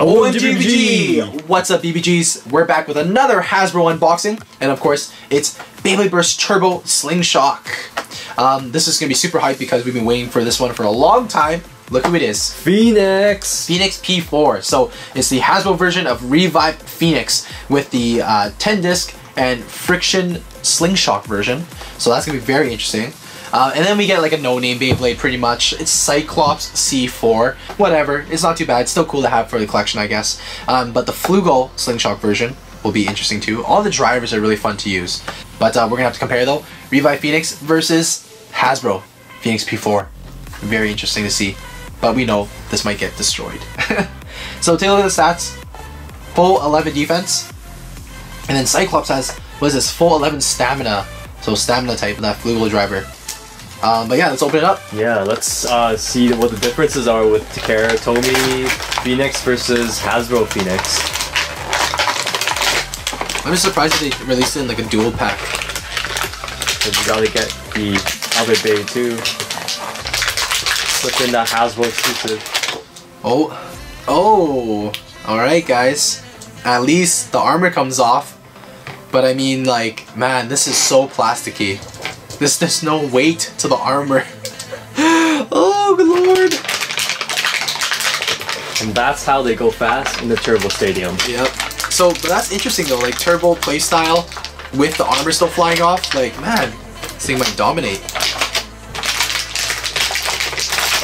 OMG BBG! What's up BBGs? We're back with another Hasbro unboxing and of course it's Beyblade Burst Turbo Sling Shock. Um, this is going to be super hype because we've been waiting for this one for a long time. Look who it is. Phoenix! Phoenix P4. So it's the Hasbro version of Revive Phoenix with the uh, 10 disc and friction sling shock version. So that's going to be very interesting. Uh, and then we get like a no-name Beyblade pretty much. It's Cyclops C4. Whatever. It's not too bad. It's still cool to have for the collection, I guess. Um, but the Flugel Slingshock version will be interesting too. All the drivers are really fun to use. But uh, we're to have to compare though. Revive Phoenix versus Hasbro Phoenix P4. Very interesting to see. But we know this might get destroyed. so take a look at the stats. Full 11 defense. And then Cyclops has, what is this, full 11 stamina. So stamina type, that Flugel driver. Um, but yeah, let's open it up. Yeah, let's uh, see what the differences are with Takara Tomy Phoenix versus Hasbro Phoenix. I'm just surprised that they released it in like a dual pack. Cause you gotta get the other Bey too. Slip in that Hasbro exclusive. Oh, oh, all right, guys. At least the armor comes off. But I mean, like, man, this is so plasticky. This there's no weight to the armor. oh, good lord. And that's how they go fast in the Turbo Stadium. Yep. So, but that's interesting though. Like turbo playstyle with the armor still flying off. Like, man, this thing might dominate.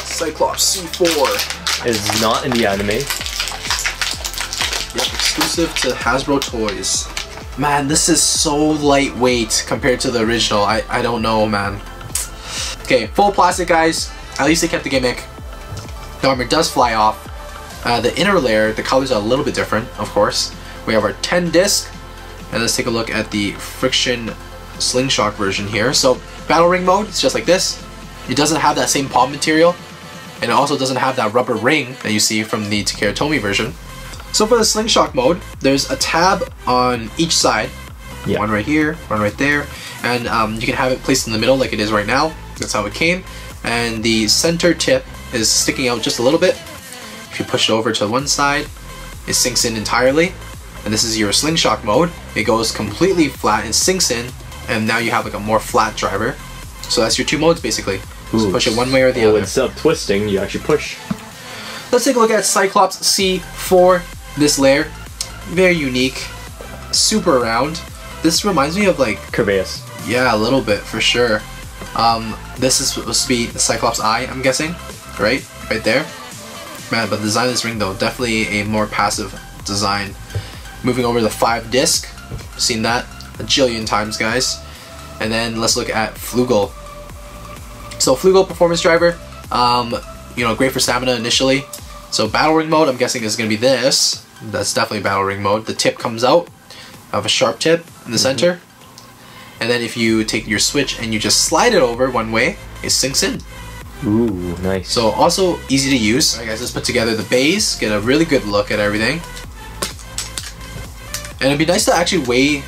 Cyclops C4. Is not in the anime. Yep, exclusive to Hasbro Toys. Man, this is so lightweight compared to the original. I, I don't know, man. Okay, full plastic, guys. At least they kept the gimmick. The armor does fly off. Uh, the inner layer, the colors are a little bit different, of course. We have our 10 disc. And let's take a look at the friction Slingshock version here. So, battle ring mode, it's just like this. It doesn't have that same POM material. And it also doesn't have that rubber ring that you see from the Takara Tomy version. So for the slingshot mode, there's a tab on each side. Yeah. One right here, one right there. And um, you can have it placed in the middle like it is right now. That's how it came. And the center tip is sticking out just a little bit. If you push it over to one side, it sinks in entirely. And this is your slingshot mode. It goes completely flat and sinks in. And now you have like a more flat driver. So that's your two modes basically. Ooh. push it one way or the Oh, other. instead of twisting, you actually push. Let's take a look at Cyclops C4. This layer, very unique, super round. This reminds me of like, Kerbeus. yeah, a little bit for sure. Um, this is supposed to be the Cyclops eye, I'm guessing, right? Right there. Man, but the design of this ring though, definitely a more passive design. Moving over to the 5 disc, seen that a jillion times, guys. And then let's look at Flugel. So Flugel performance driver, um, you know, great for stamina initially. So battle ring mode, I'm guessing is going to be this. That's definitely battle ring mode. The tip comes out of a sharp tip in the center. And then if you take your switch and you just slide it over one way, it sinks in. Ooh, nice. So also easy to use. Alright guys, let's put together the base, get a really good look at everything. And it'd be nice to actually weigh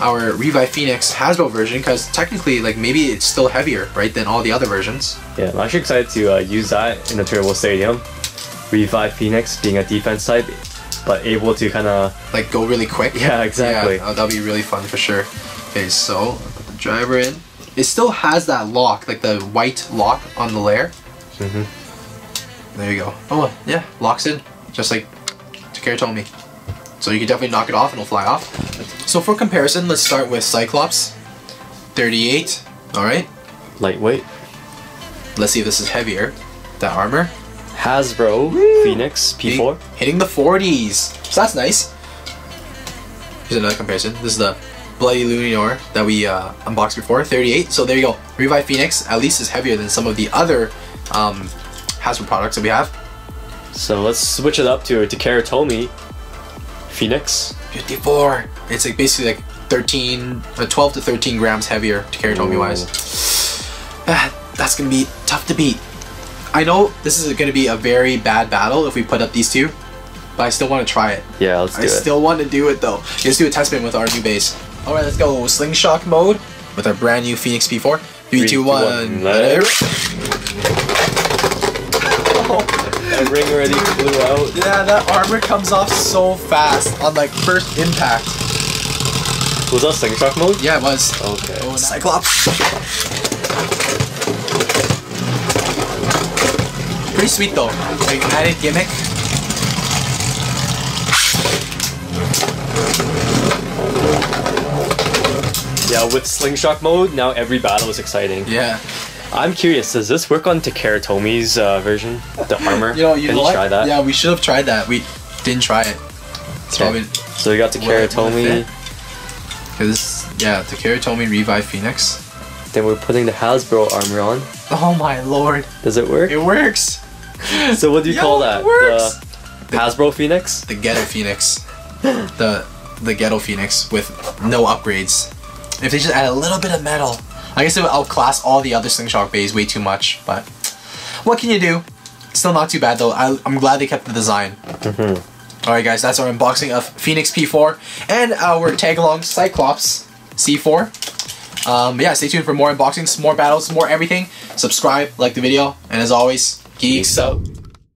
our Revive Phoenix Hasbro version because technically like maybe it's still heavier, right, than all the other versions. yeah, I'm actually excited to uh, use that in the Turbo Stadium. Revive Phoenix being a defense type, but able to kind of Like go really quick. Yeah, exactly. Yeah, uh, that'll be really fun for sure. Okay, so I'll put the driver in. It still has that lock, like the white lock on the layer. Mhm. There you go. Oh yeah, locks in, just like Takara Tomy. So you can definitely knock it off and it'll fly off. So for comparison, let's start with Cyclops. 38. All right. lightweight. Let's see if this is heavier. That armor. Hasbro Phoenix P4. Hitting the 40s. So that's nice. Here's another comparison. This is the Bloody Luinor that we uh, unboxed before, 38. So there you go. Revive Phoenix at least is heavier than some of the other um, Hasbro products that we have. So let's switch it up to Takara Tomy Phoenix. 54. It's like basically like 13, uh, 12 to 13 grams heavier to Takara Tomy wise. Ah, that's gonna be tough to beat. I know this is gonna be a very bad battle if we put up these two, but I still want to try it. Yeah, let's do I it. still want to do it though. Let's do a test spin with our new base. All right, let's go slingshot mode with our brand new Phoenix P4. Three, Three, two, one. one, let let it it. That ring already flew out. Yeah, that armor comes off so fast on like first impact. Was that slingshot mode? Yeah, it was. Okay. Oh, Cyclops. Pretty sweet though. Like added gimmick. Yeah, with slingshot mode, now every battle is exciting. Yeah. I'm curious, does this work on Takara Tomy's uh, version? The armor? You know, you Can try that? Yeah, we should have tried that. We didn't try it. It's Okay. So we got Will it- will Takeratomi, because yeah, me revive Phoenix. then we're putting the Hasbro armor on. Oh my lord, Does it work? it works. So what do you Yo, call that? The Hasbro Phoenix? The ghetto Phoenix, the the ghetto Phoenix with no upgrades. If they just add a little bit of metal, I guess it would outclass all the other slingshot Beys way too much. But what can you do? Still not too bad though. I, I'm glad they kept the design. Alright guys, that's our unboxing of Phoenix P4 and our tag along Cyclops C4. Um, yeah, stay tuned for more unboxings, more battles, more everything. Subscribe, like the video, and as always, geeks out.